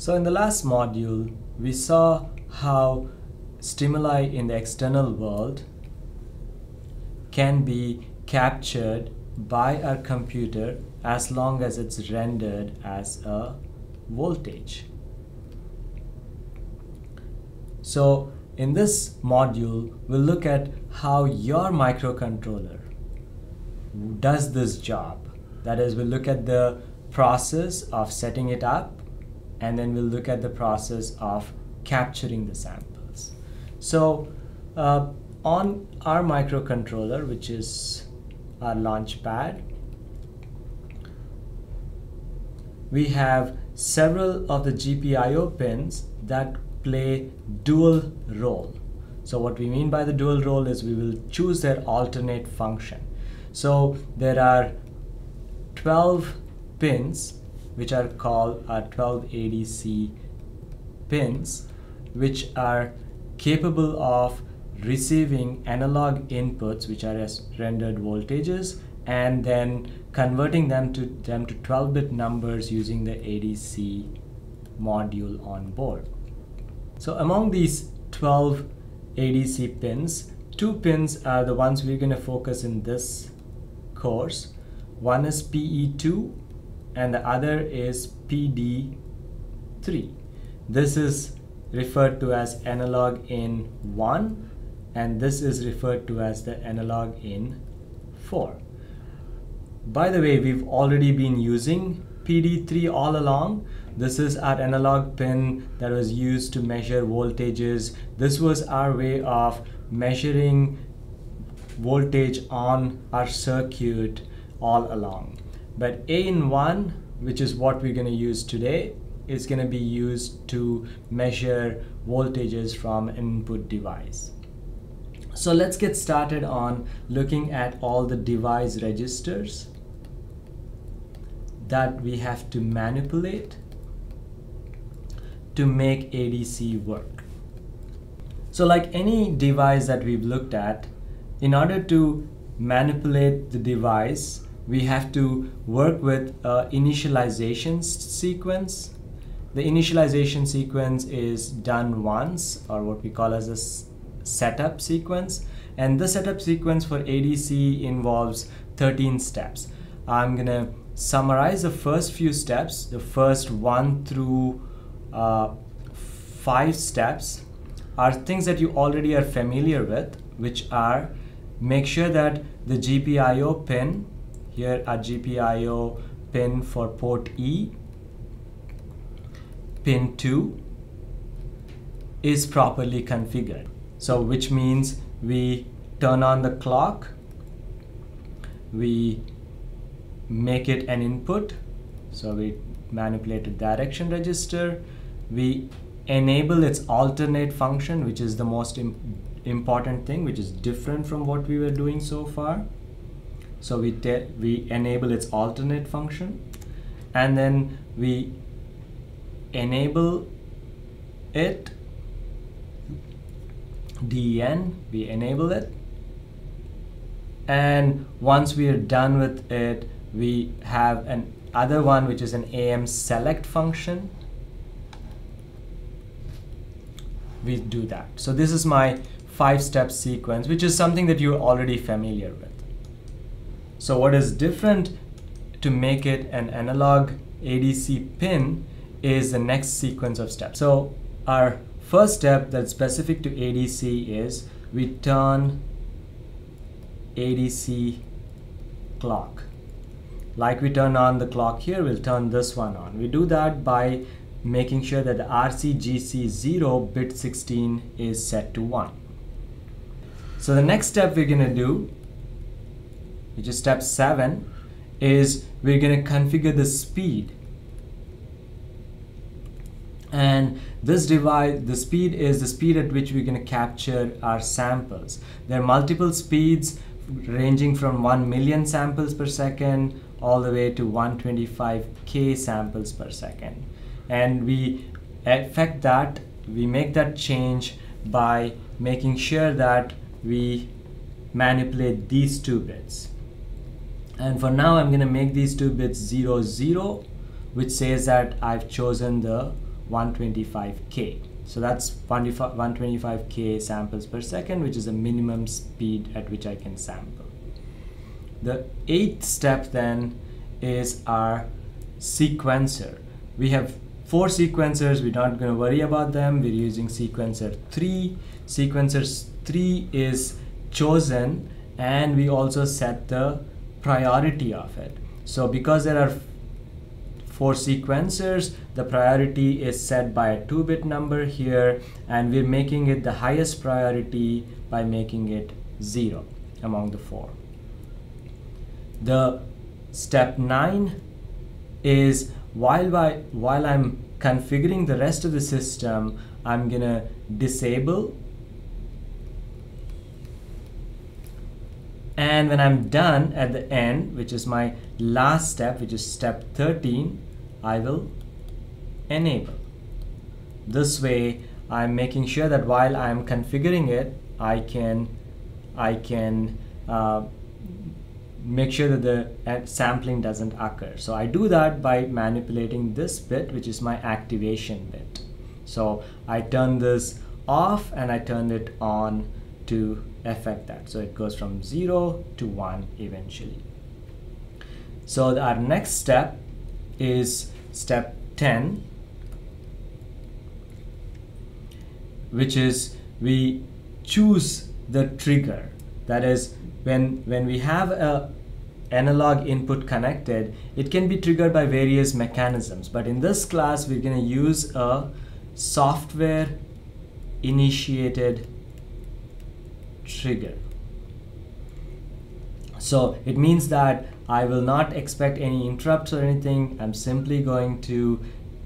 So in the last module, we saw how stimuli in the external world can be captured by our computer as long as it's rendered as a voltage. So in this module, we'll look at how your microcontroller does this job. That is, we'll look at the process of setting it up and then we'll look at the process of capturing the samples. So uh, on our microcontroller, which is our launch pad, we have several of the GPIO pins that play dual role. So what we mean by the dual role is we will choose their alternate function. So there are 12 pins which are called our 12 ADC pins which are capable of receiving analog inputs which are as rendered voltages and then converting them to them to 12-bit numbers using the ADC module on board. So among these 12 ADC pins, two pins are the ones we're going to focus in this course. One is PE2 and the other is PD3. This is referred to as analog in 1 and this is referred to as the analog in 4. By the way, we've already been using PD3 all along. This is our analog pin that was used to measure voltages. This was our way of measuring voltage on our circuit all along. But A in 1, which is what we're going to use today, is going to be used to measure voltages from an input device. So let's get started on looking at all the device registers that we have to manipulate to make ADC work. So like any device that we've looked at, in order to manipulate the device, we have to work with a initialization sequence. The initialization sequence is done once, or what we call as a setup sequence. And the setup sequence for ADC involves 13 steps. I'm gonna summarize the first few steps, the first one through uh, five steps are things that you already are familiar with, which are make sure that the GPIO pin here a GPIO pin for port E pin 2 is properly configured. So which means we turn on the clock we make it an input so we manipulate the direction register we enable its alternate function which is the most Im important thing which is different from what we were doing so far so we, we enable its alternate function and then we enable it den we enable it and once we are done with it we have an other one which is an am select function. We do that. So this is my five step sequence which is something that you're already familiar with so what is different to make it an analog ADC pin is the next sequence of steps. So our first step that's specific to ADC is we turn ADC clock. Like we turn on the clock here, we'll turn this one on. We do that by making sure that the RCGC0 bit 16 is set to 1. So the next step we're going to do which is step 7 is we're going to configure the speed. And this device the speed is the speed at which we're going to capture our samples. There are multiple speeds ranging from 1 million samples per second all the way to 125k samples per second. And we affect that we make that change by making sure that we manipulate these two bits and for now I'm gonna make these two bits 0 0 which says that I've chosen the 125k. So that's 125k samples per second, which is the minimum speed at which I can sample. The eighth step then is our sequencer. We have four sequencers, we're not going to worry about them. We're using sequencer 3. Sequencer 3 is chosen and we also set the priority of it. So because there are four sequencers, the priority is set by a 2-bit number here and we're making it the highest priority by making it 0 among the four. The step 9 is while, I, while I'm configuring the rest of the system, I'm gonna disable and when I'm done at the end which is my last step which is step 13 I will enable. This way I'm making sure that while I'm configuring it I can I can uh, make sure that the sampling doesn't occur. So I do that by manipulating this bit which is my activation bit. So I turn this off and I turn it on to affect that. So it goes from 0 to 1 eventually. So our next step is step 10 which is we choose the trigger that is when when we have a analog input connected it can be triggered by various mechanisms but in this class we're going to use a software initiated trigger. So it means that I will not expect any interrupts or anything. I'm simply going to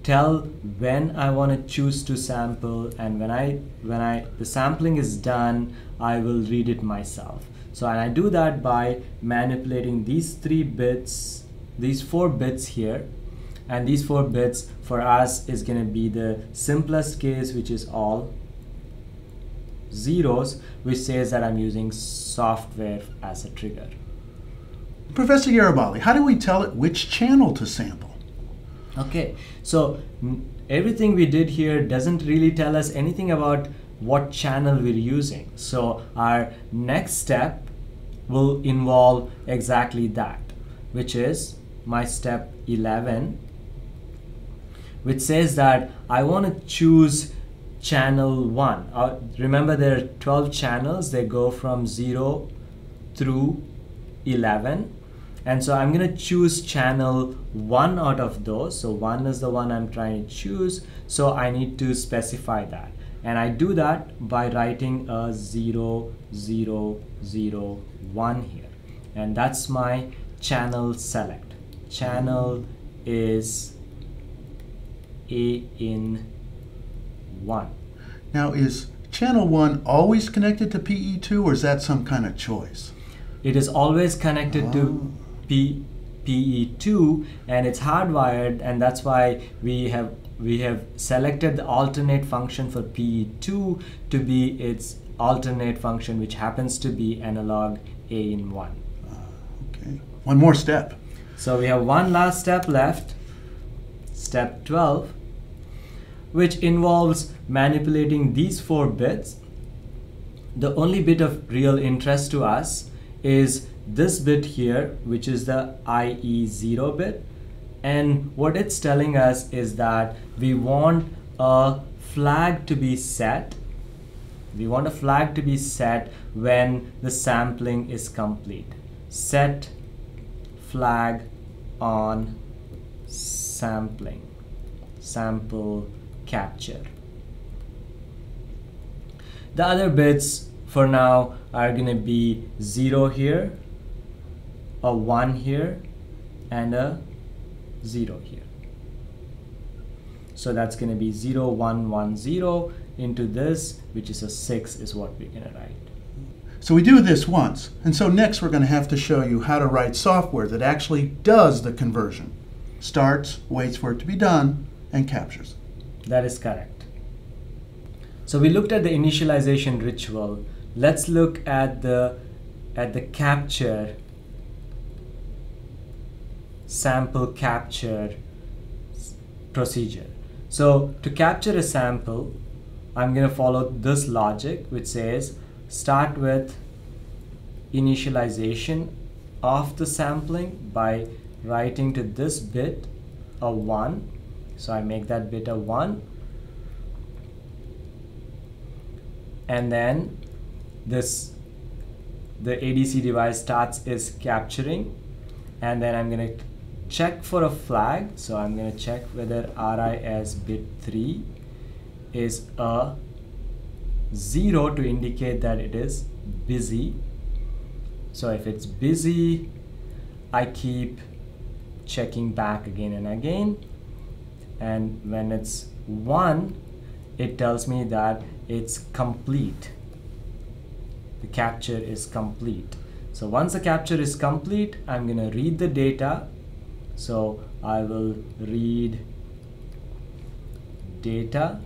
tell when I want to choose to sample and when I when I the sampling is done I will read it myself so and I do that by manipulating these three bits these four bits here and these four bits for us is going to be the simplest case which is all zeros, which says that I'm using software as a trigger. Professor Yerraballi, how do we tell it which channel to sample? Okay, so everything we did here doesn't really tell us anything about what channel we're using. So our next step will involve exactly that, which is my step 11, which says that I want to choose channel 1. Uh, remember there are 12 channels, they go from 0 through 11. And so I'm going to choose channel 1 out of those. So 1 is the one I'm trying to choose. So I need to specify that. And I do that by writing a 0, 0, 0, 1 here. And that's my channel select. Channel is A in 1. Now, is channel 1 always connected to PE2 or is that some kind of choice? It is always connected oh. to P, PE2 and it's hardwired and that's why we have we have selected the alternate function for PE2 to be its alternate function which happens to be analog A in 1. Uh, okay. One more step. So we have one last step left. Step 12 which involves manipulating these four bits. The only bit of real interest to us is this bit here, which is the IE0 bit. And what it's telling us is that we want a flag to be set. We want a flag to be set when the sampling is complete. Set flag on sampling. Sample capture. The other bits for now are going to be 0 here, a 1 here, and a 0 here. So that's going to be 0, 1, 1, 0 into this, which is a 6 is what we're going to write. So we do this once, and so next we're going to have to show you how to write software that actually does the conversion. Starts, waits for it to be done, and captures. That is correct. So we looked at the initialization ritual. Let's look at the at the capture sample capture procedure. So to capture a sample, I'm going to follow this logic which says start with initialization of the sampling by writing to this bit a 1 so I make that bit a 1 and then this the ADC device starts is capturing. And then I'm gonna check for a flag. So I'm gonna check whether RIS bit 3 is a 0 to indicate that it is busy. So if it's busy I keep checking back again and again and when it's 1 it tells me that it's complete. The capture is complete. So once the capture is complete I'm gonna read the data. So I will read data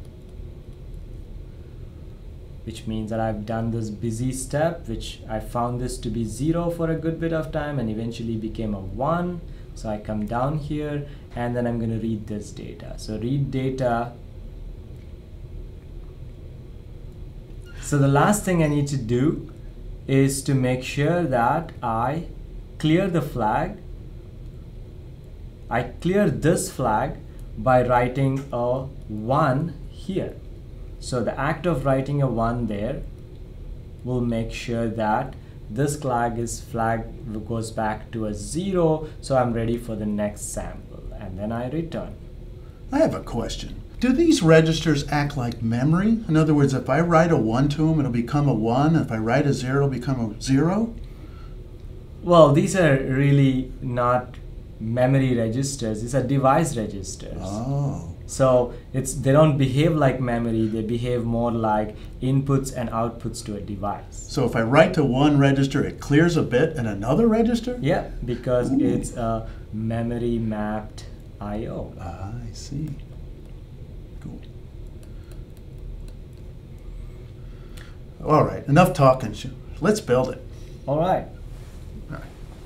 which means that I've done this busy step which I found this to be 0 for a good bit of time and eventually became a 1 so I come down here and then I'm going to read this data. So read data. So the last thing I need to do is to make sure that I clear the flag. I clear this flag by writing a 1 here. So the act of writing a 1 there will make sure that this flag is flag goes back to a 0 so I'm ready for the next sample and then I return. I have a question. Do these registers act like memory? In other words, if I write a 1 to them, it'll become a 1. If I write a 0, it'll become a 0? Well, these are really not memory registers. These are device registers. Oh. So it's they don't behave like memory. They behave more like inputs and outputs to a device. So if I write to one register, it clears a bit in another register? Yeah, because Ooh. it's a memory mapped I/O. Ah, I see. Cool. All right, enough talking. Let's build it. All right.